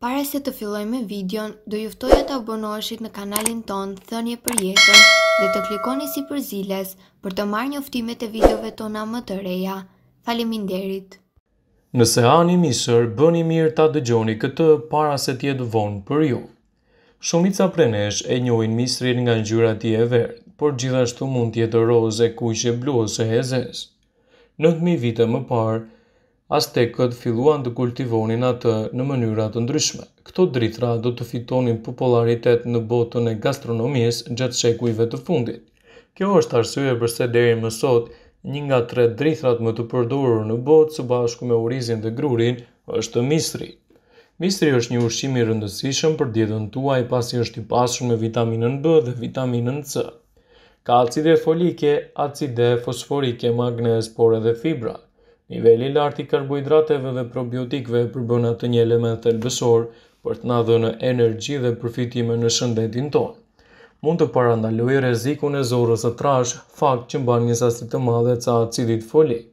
Para se të fillojmë me videon, do ju ftoja të abonoheshit në kanalin tonë Thënie për Jetën dhe të klikoni sipër ziles për të marrë njoftimet e videove tona më të reja. Faleminderit! Nëse hani misër, bëni mirë ta dëgjoni këtë para se të jetë vonë për ju. Shumica prej nesh e njohin misrin nga ngjyra e tij e verdhë, por gjithashtu mund të jetë rozë, e kuqe, blu ose e zezë. Nëntë mijë vite më parë, aztekët filluan të kultivonin atë në mënyra të ndryshme. Këto drithëra do të fitonin popullaritet në botën e gastronomisë gjatë shekujve të fundit. Kjo është arsyeja përse deri më sot një nga tre drithërat më të përdorur në botë së bashku me orizin dhe grurin është misri. Misri është një ushqim i rëndësishëm për dietën tuaj pasi është i pasur me vitaminën B dhe vitaminën C. Ka acide folike, acide fosforike, magnez, por edhe fibra, Niveli i lartë i karbohidrateve dhe probiotikëve e përbën atë një element thelbësor për të na dhënë energji dhe përfitime në shëndetin tonë. Mund të parandalojë rrezikun e zorrës së trashë, fakt që mban një sasi të madhe të acidit folik.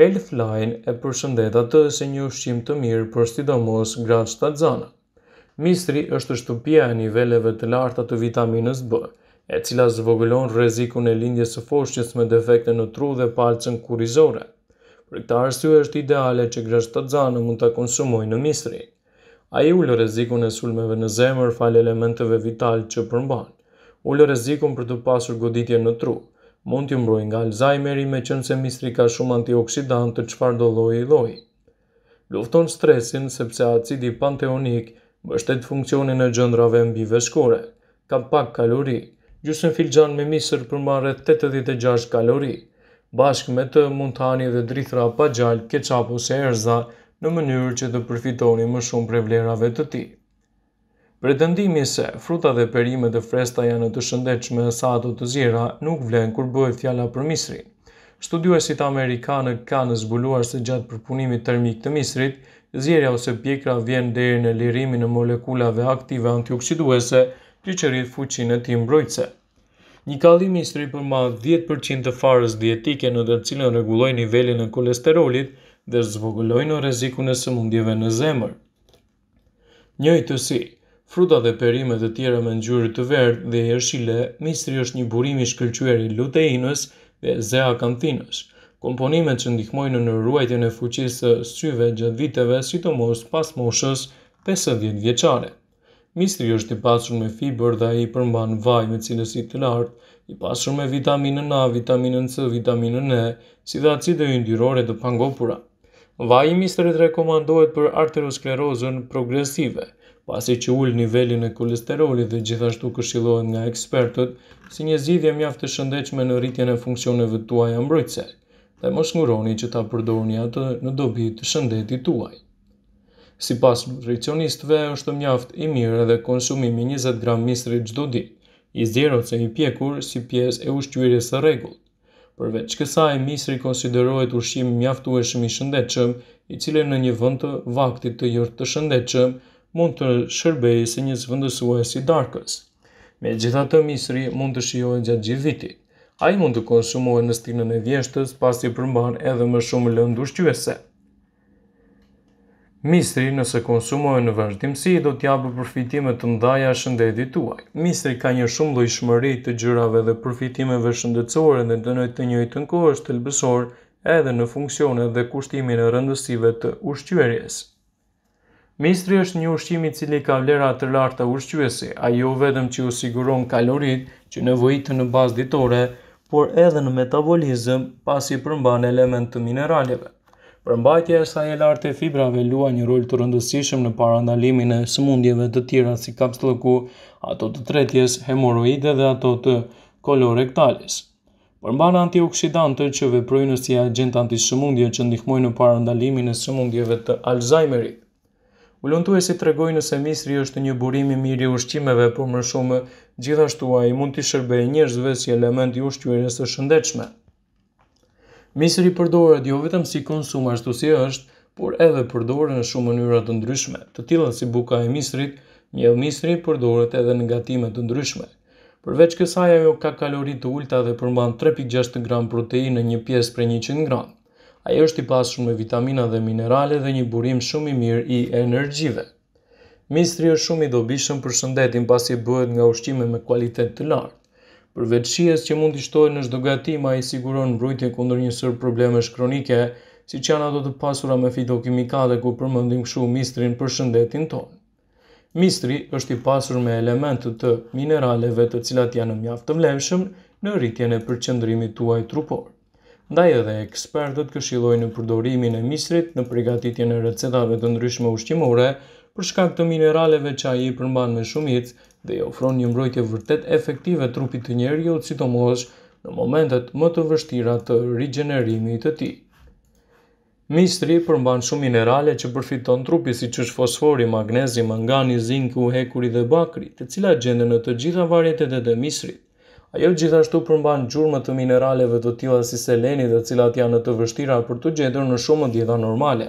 Healthline e përshtatet atë si një ushqim të mirë për sidomos gratë shtatzëna. Misri është shtëpia e niveleve të larta të vitaminës B, e cila zvogëlon rrezikun e lindjes së foshnjës me defekte në tru dhe palcën kurrizore. Për këtë arsye është ideale që gratë shtatzëna mund ta konsumojnë misrin. Ai ul rrezikun e sulmeve në zemër falë elementëve vitalë që përmban. Ul rrezikun për të pasur goditje në tru. Mund t'ju mbrojë nga Alzheimeri meqenëse misri ka shumë antioksidantë të çfarëdo lloji lloji. Lufton stresin sepse acidi panteonik mbështet funksionin e gjëndrave mbiveshkore. Ka pak kalori. Gjysmë filxhan me misër përmban rreth tetëdhjetë e gjashtë kalori. Bashkë me të, mund të hani edhe drithëra pa gjalpë, keçap ose erëza në mënyrë që të përfitoni më shumë prej vlerave të tij. Pretendimi se frutat dhe perimet e freskëta janë më të shëndetshme sa ato të ziera nuk vlen kur bëhet fjala për misrin. Studiuesit amerikanë kanë zbuluar se gjatë përpunimit termik të misrit, zierja ose pjekra vjen deri në lirimin e molekulave aktive antioksiduese që e rrit fuqinë e tij mbrojtëse. Një kalli misri përmban dhjetë për qind të farës dietike në të cilën rregullojnë nivelin e kolesterolit dhe zvogëlojnë rrezikun e sëmundjeve në zemër. Njëjtë si fruta dhe perime të tjera me ngjyrë të verdhë dhe jeshile, misri është një burim i shkëlqyer i luteinës dhe zeaksantinës, komponime që ndihmojnë në ruajtjen e fuqisë së syve gjatë viteve, sidomos pas moshës pesëdhjetë vjeçare. Misri është i pasur me fibër dhe ai përmban vaj me cilësi të lartë, i pasur me vitaminën A, vitaminën C, vitaminën E, si dhe acide yndyrore të pangopura. Vaji i misrit rekomandohet për arteriosklerozën progresive, pasi që ul nivelin e kolesterolit dhe gjithashtu këshillohet nga ekspertët si një zgjidhje mjaft të shëndetshme në rritjen e funksioneve tuaja mbrojtëse, dhe mos ngurroni që ta përdorni atë në dobi të shëndetit tuaj. Sipas nutricionistëve, është mjaft i mirë edhe konsumimi i njëzet gram misri çdo ditë, i zier ose i pjekur si pjesë e ushqyerjes së rregullt. Përveç kësaj, misri konsiderohet ushqim mjaftueshëm i shëndetshëm, i cili në një vend të vaktit të jo të shëndetshëm mund të shërbejë si një zëvendësues i darkës. Megjithatë, misri mund të shijohet gjatë gjithë vitit. Ai mund të konsumohet në stinën e vjeshtës, pasi përmban edhe më shumë lëndë ushqyese. Misri, nëse konsumohet në vazhdimësi, do të japë përfitime të mëdha shëndetit tuaj. Misri ka një shumëllojshmëri të ngjyrave dhe përfitimeve shëndetësore dhe në të njëjtën kohë është thelbësor edhe në funksionet dhe kushtimin e rëndësive të ushqyerjes. Misri është një ushqim i cili ka vlera të larta ushqyese. Ai jo vetëm që ju siguron kaloritë që nevojiten në bazë ditore, por edhe në metabolizëm, pasi përmban elementë të mineraleve. Përmbajtja e saj e lartë e fibrave luan një rol të rëndësishëm në parandalimin e sëmundjeve të tjera si kapsllëku, ato të tretjes, hemorroidet dhe ato të kolorektales. Përmban antioksidantë që veprojnë si agjentë antisëmundje që ndihmojnë në parandalimin e sëmundjeve të Alzheimerit. Hulumtuesit tregojnë se misri është një burim i mirë i ushqimeve, por më shumë, gjithashtu ai mund t'i shërbejë njerëzve si element i ushqyerjes së shëndetshme. Misri përdoret jo vetëm si konsum ashtu si është, por edhe përdoret në shumë mënyra të ndryshme, të tilla si buka e misrit. Miell misri përdoret edhe në gatime të ndryshme, Përveç kësaj ajo ka kalori të ulëta dhe përmban tre pikë gjashtë gram proteinë në një pjesë prej njëqind gram. Ai është i pasur me vitamina dhe minerale dhe një burim shumë i mirë i energjive. Misri është shumë i dobishëm për shëndetin pasi bëhet nga ushqime me kualitet të lartë. Përveç shijes që mund t'i shtohet në çdo gatim, ai siguron mbrojtje kundër një sërë problemesh kronike, siç janë ato të pasura me fitokimikale ku përmendim kështu misrin për shëndetin tonë. Misri është i pasur me elementë të mineraleve të cilat janë mjaft të vlefshëm në rritjen e përqendrimit tuaj trupor. Ndaj edhe ekspertët këshillojnë përdorimin e misrit në përgatitjen e recetave të ndryshme ushqimore për shkak të mineraleve që ai i përmban me shumicë dhe i ofron një mbrojtje vërtet efektive trupit të njeriut sidomos në momentet më të vështira të rigjenerimit të tij. Misri përmban shumë minerale që përfiton trupi siç është fosfori, magnezi, mangani, zinku, hekuri dhe bakri, të cilat gjenden në të gjitha varietetet e misrit. Ajo gjithashtu përmban gjurmë të mineraleve të tilla si seleni të cilat janë të vështira për t'u gjetur në shumë dieta normale.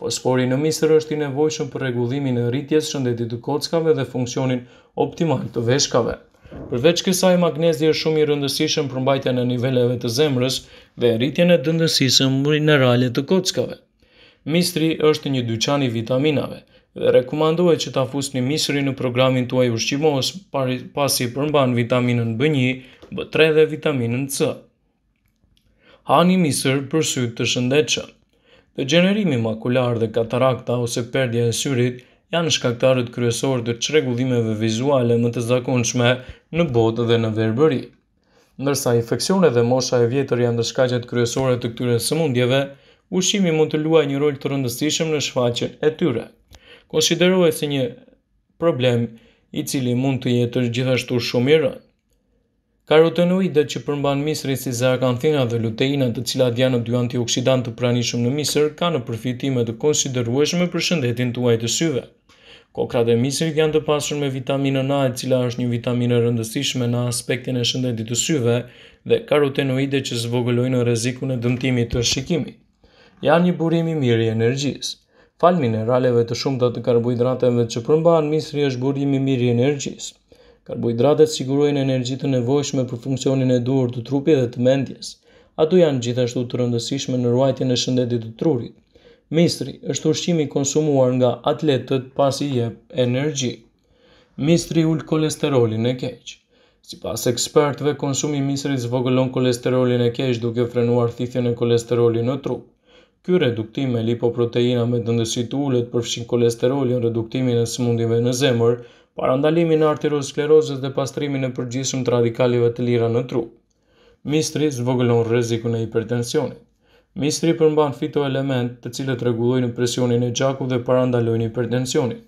Fosfori në misër është i nevojshëm për rregullimin e rritjes, shëndetit të kockave dhe funksionin optimal të veshkave. Përveç kësaj, magnezi është shumë i rëndësishëm për mbajtjen e niveleve të zemrës dhe rritjen e dendësisë minerale të kockave. Misri është një dyqan i vitaminave, dhe rekomandohet që ta fusni misrin në programin tuaj ushqimor pasi përmban vitaminën B një, B tre dhe vitaminën C. Hani misër për sy të shëndetshëm. Degjenerimi makular dhe katarakta ose perdja e syrit janë shkaktarët kryesorë të çrregullimeve vizuale më të zakonshme në botë dhe në verbëri. Ndërsa infeksionet dhe mosha e vjetër janë të shkaqet kryesore të këtyre sëmundjeve, ushqimi mund të luajë një rol të rëndësishëm në shfaqjen e tyre. Konsiderohet si një problem i cili mund të jetë gjithashtu shumë i rëndë. Karotenoidet që përmban misri si zeakanthina dhe luteina, të cilat janë dy antioksidantë të pranishëm në misër, kanë përfitime të konsiderueshme për shëndetin tuaj të syve. Kokrrat e misrit janë të pasur me vitaminën A, e cila është një vitaminë e rëndësishme në aspektin e shëndetit të syve, dhe karotenoide që zvogëlojnë rrezikun e dëmtimit të shikimit. Janë një burim i mirë i energjisë. Falë mineraleve të shumta të karbohidrateve që përmban, misri është burim i mirë i energjisë. Karbohidratet sigurojnë energji të nevojshme për funksionin e duhur të trupit dhe të mendjes. Ato janë gjithashtu të rëndësishme në ruajtjen e shëndetit të trurit. Misri është ushqim i konsumuar nga atletët pasi jep energji. Misri ul kolesterolin e keq. Sipas ekspertëve, konsumi i misrit zvogëlon kolesterolin e keq duke frenuar thithjen e kolesterolit në trup. Ky reduktim me lipoproteina me dendësi të ulët përfshin kolesterolin, reduktimin e sëmundjeve në zemër, parandalimin e arteriosklerozës dhe pastrimin e përgjithshëm të radikaleve të lira në trup. Misri zvogëlon rrezikun e hipertensionit. Misri përmban fitoelementë të cilët rregullojnë presionin e gjakut dhe parandalojnë hipertensionin.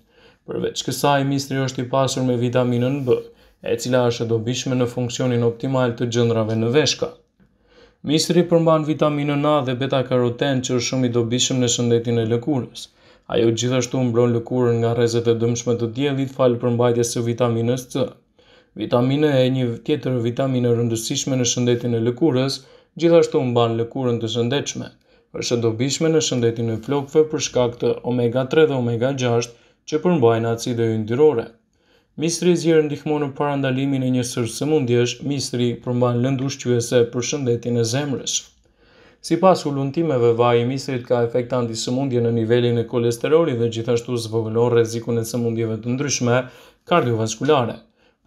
Përveç kësaj, misri është i pasur me vitaminën B, e cila është e dobishme në funksionin optimal të gjëndrave në veshka. Misri përmban vitaminën A dhe beta-karoten, që është shumë i dobishëm në shëndetin e lëkurës. Ajo gjithashtu mbron lëkurën nga rrezet e dëmshme të diellit falë përmbajtjes së vitaminës C. Vitamina E, një tjetër vitaminë e rëndësishme në shëndetin e lëkurës, gjithashtu mban lëkurën të shëndetshme. Është e dobishme në shëndetin e flokëve për shkak të omega tre dhe omega gjashtë, që përmbajnë acide yndyrore. Misri i zier ndihmon në parandalimin e një sërë sëmundjesh, misri përmban lëndë ushqyese për shëndetin e zemrës. Sipas hulumtimeve, vaji i misrit ka efekt antisëmundje në nivelin e kolesterolit dhe gjithashtu zvogëlon rrezikun e sëmundjeve të ndryshme kardiovaskulare.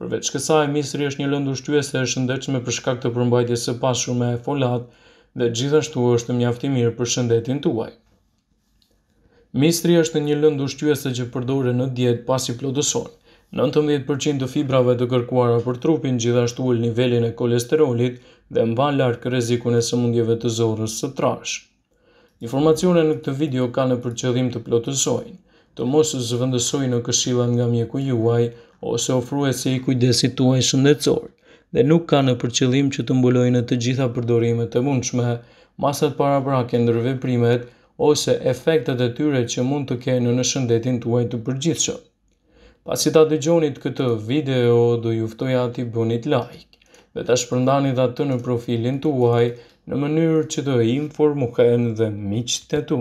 Përveç kësaj, misri është një lëndë ushqyese e shëndetshme për shkak të përmbajtjes së pasur me folat dhe gjithashtu është mjaft i mirë për shëndetin tuaj. Misri është një lëndë ushqyese që përdoret në dietë pasi plotëson nëntëmbëdhjetë për qind të fibrave të kërkuara për trupin, gjithashtu ul nivelin e kolesterolit dhe mban larg rrezikun e sëmundjeve të zorrës së trashë. Informacionet në këtë video kanë për qëllim të plotësojnë Të mos zëvendësojnë këshillat nga mjeku juaj ose ofruesi i kujdesit tuaj shëndetësor dhe nuk kanë për qëllim që të mbulojnë të gjitha përdorimet e mundshme masat paraprake ndërveprimet ose efektet e tyre që mund të kenë në shëndetin tuaj të përgjithshëm. Pasi ta dëgjonit këtë video, do ju ftoja t'i bënit like dhe ta shpërndanit atë në profilin tuaj në mënyrë që të informohen dhe miqtë e tu.